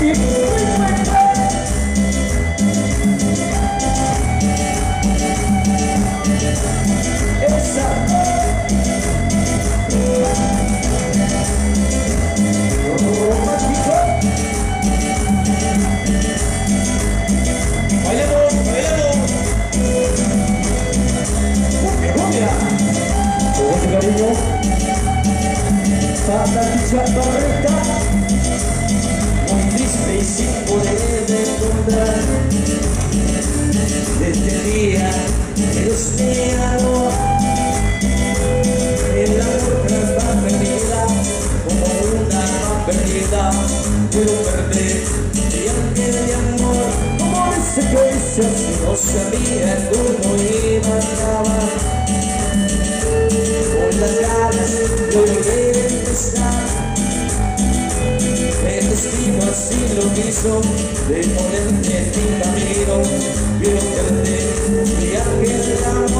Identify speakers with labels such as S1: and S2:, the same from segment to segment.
S1: sit وسميع الأم يمن هوا قلنا جالس والغير الإسلام Es vivo así lo quiso, de ponerte mi camino, vio que mi ángel.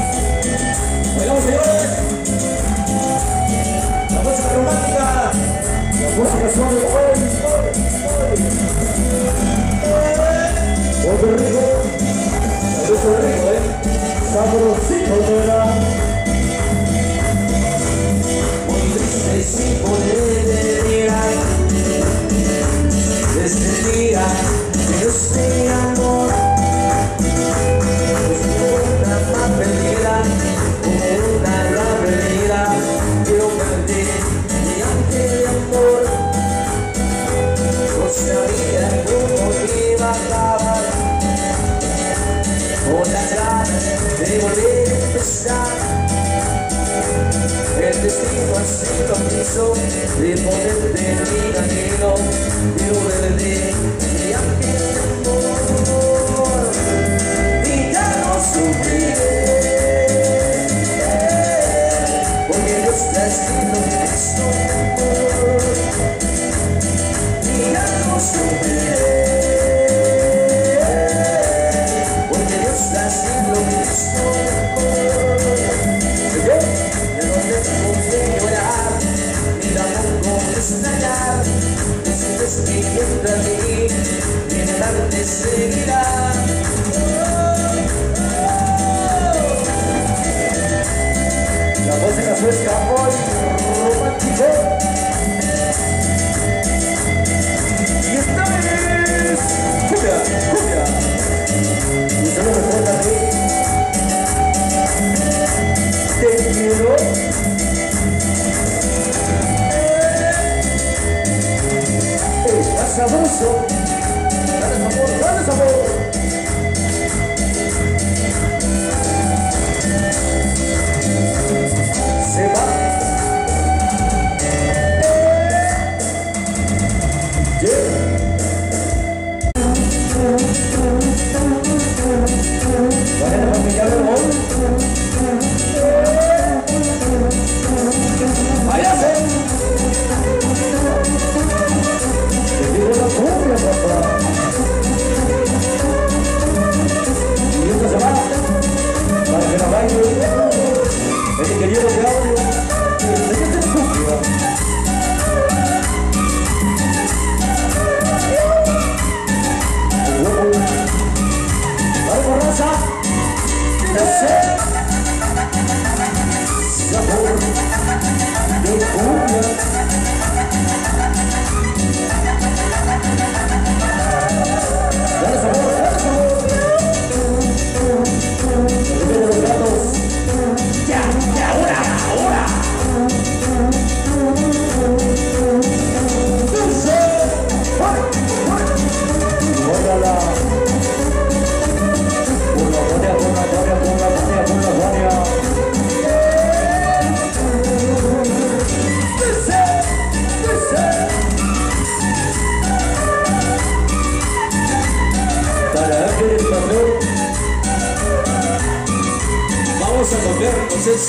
S1: Puerto Rico. beso de ponerte en mi camino y volverte y amor y ya no sufriré. Porque Dios te ha escrito esto y ya no sufriré. seguirá.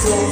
S1: slow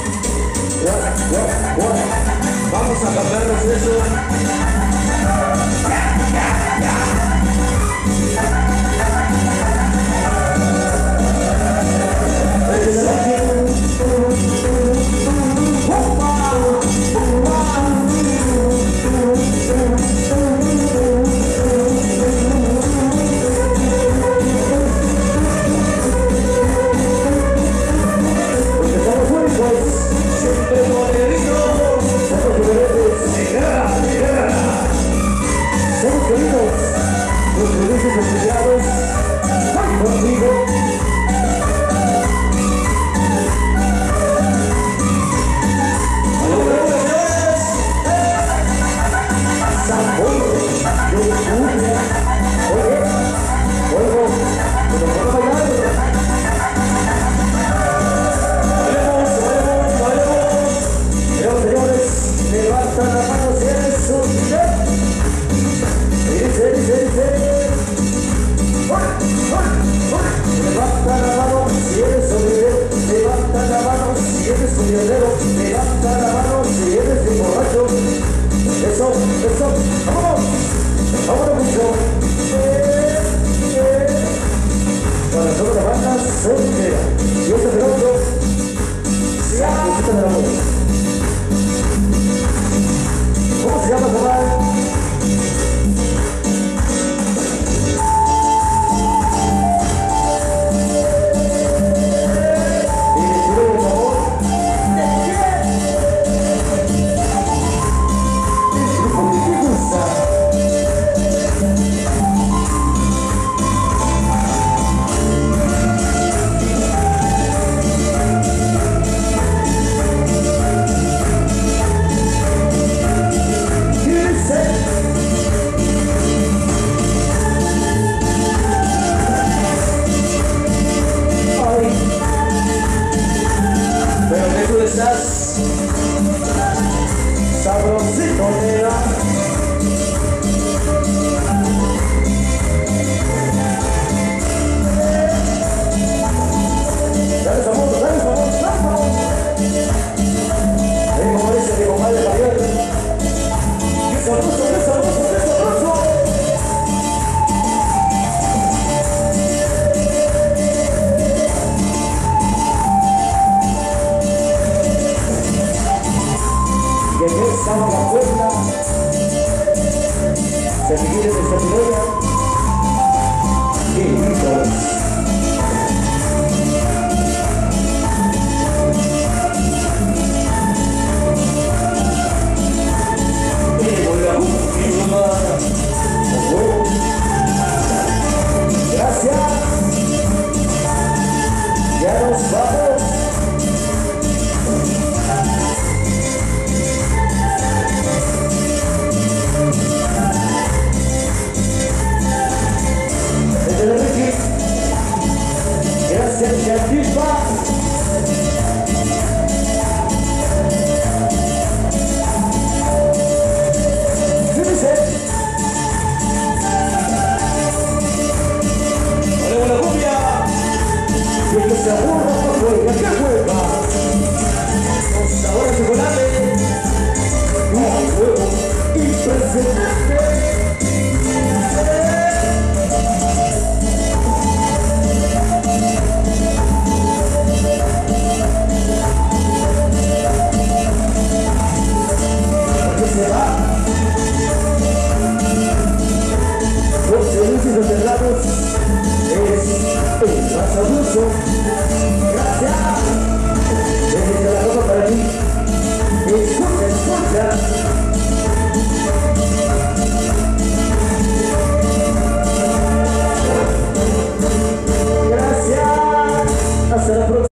S1: Gracias.